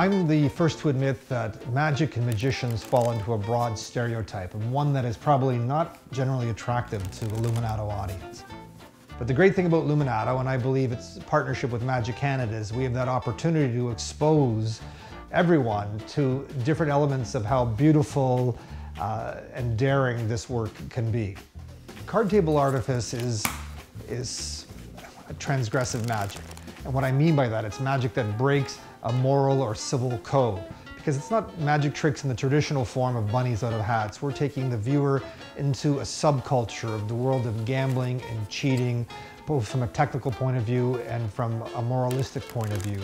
I'm the first to admit that magic and magicians fall into a broad stereotype, and one that is probably not generally attractive to the Luminato audience. But the great thing about Luminato, and I believe its partnership with Magicana, is we have that opportunity to expose everyone to different elements of how beautiful uh, and daring this work can be. Card table artifice is, is transgressive magic. And what I mean by that, it's magic that breaks a moral or civil code. Because it's not magic tricks in the traditional form of bunnies out of hats. We're taking the viewer into a subculture of the world of gambling and cheating, both from a technical point of view and from a moralistic point of view,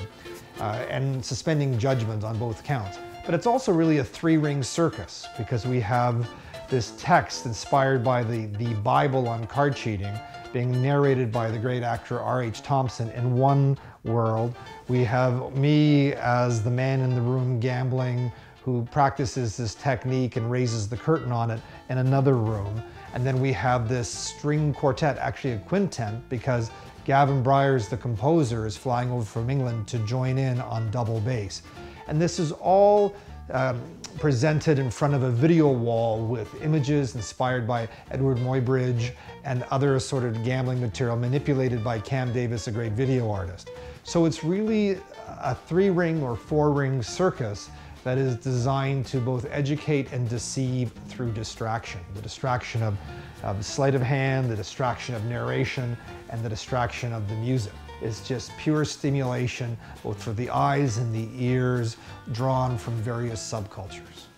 uh, and suspending judgment on both counts. But it's also really a three-ring circus because we have this text inspired by the, the Bible on card cheating being narrated by the great actor R.H. Thomson in one world. We have me as the man in the room gambling who practices this technique and raises the curtain on it in another room. And then we have this string quartet, actually a quintet, because Gavin Bryars, the composer, is flying over from England to join in on double bass. And this is all um, presented in front of a video wall with images inspired by Eadweard Muybridge and other assorted gambling material manipulated by Cam Davis, a great video artist. So it's really a three ring or four ring circus that is designed to both educate and deceive through distraction. The distraction of, of sleight of hand, the distraction of narration, and the distraction of the music It's just pure stimulation, both for the eyes and the ears, drawn from various subcultures.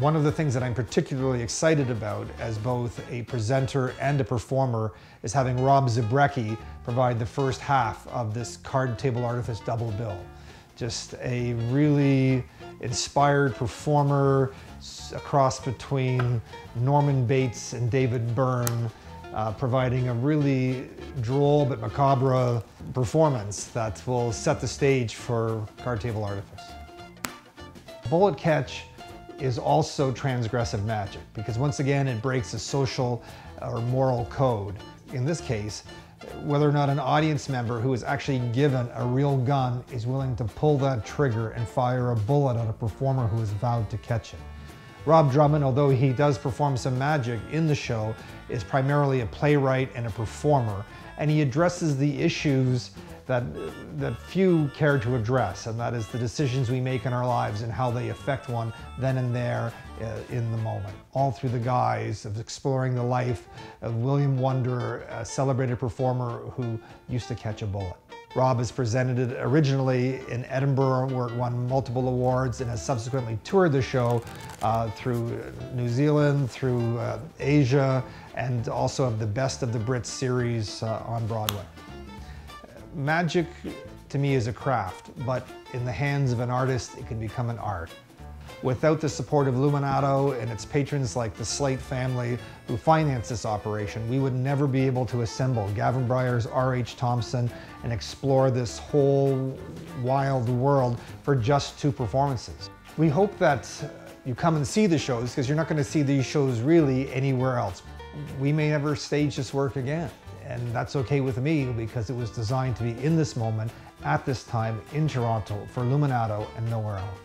One of the things that I'm particularly excited about as both a presenter and a performer is having Rob Zabrecky provide the first half of this card table artifice double bill. Just a really inspired performer, a cross between Norman Bates and David Byrne, uh, providing a really droll but macabre performance that will set the stage for card table artifice. Bullet catch is also transgressive magic because once again it breaks a social or moral code. In this case, whether or not an audience member who is actually given a real gun is willing to pull that trigger and fire a bullet at a performer who has vowed to catch it. Rob Drummond, although he does perform some magic in the show, is primarily a playwright and a performer, and he addresses the issues that, that few care to address, and that is the decisions we make in our lives and how they affect one then and there uh, in the moment, all through the guise of exploring the life of William Wonder, a celebrated performer who used to catch a bullet. Rob has presented it originally in Edinburgh, where it won multiple awards and has subsequently toured the show uh, through New Zealand, through uh, Asia, and also of the Best of the Brits series uh, on Broadway. Magic to me is a craft, but in the hands of an artist, it can become an art. Without the support of Luminato and its patrons like the Slaight family who finance this operation, we would never be able to assemble Gavin Bryars, R.H. Thomson, and explore this whole wild world for just two performances. We hope that you come and see the shows because you're not going to see these shows really anywhere else. We may never stage this work again. And that's okay with me because it was designed to be in this moment, at this time, in Toronto, for Luminato and nowhere else.